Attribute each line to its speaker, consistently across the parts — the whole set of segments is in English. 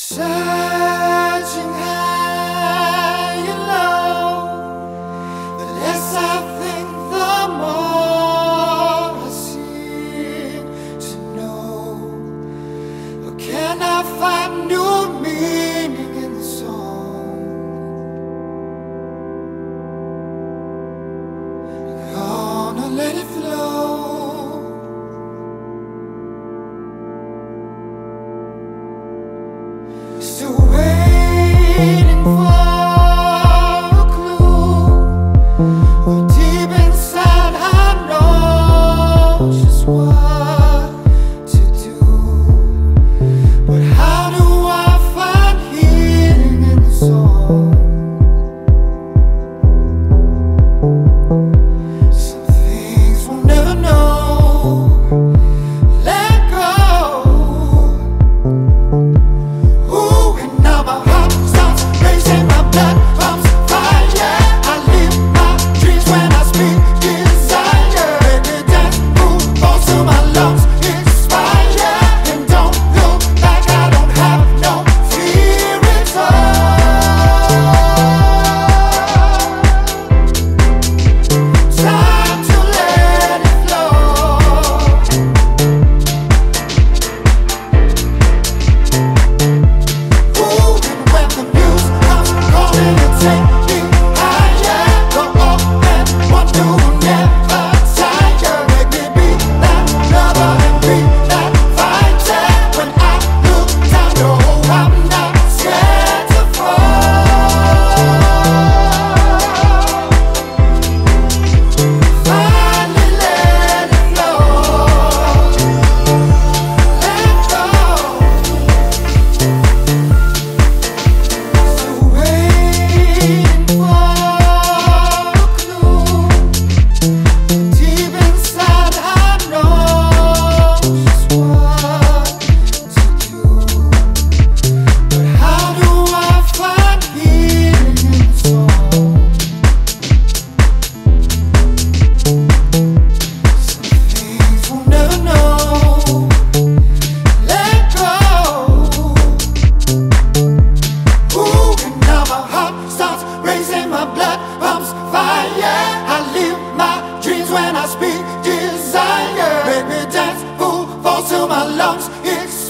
Speaker 1: Sad.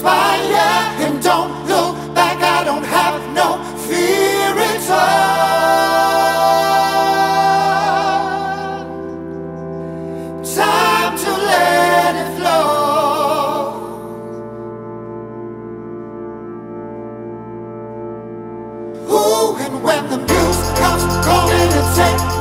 Speaker 1: Fire and don't look back. I don't have no fear at all. Time to let it flow. Ooh, and when the muse comes, calling, in and take.